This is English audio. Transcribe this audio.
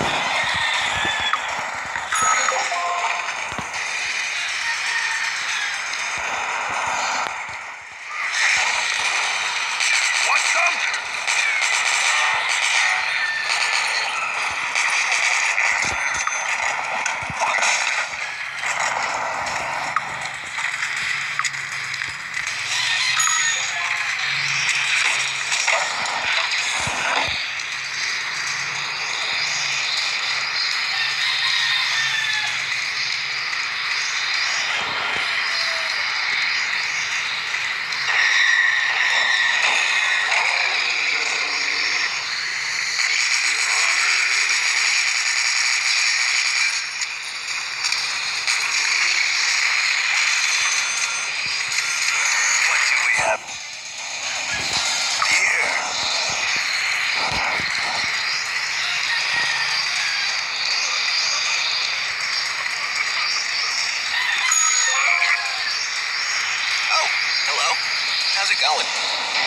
Want How's it going?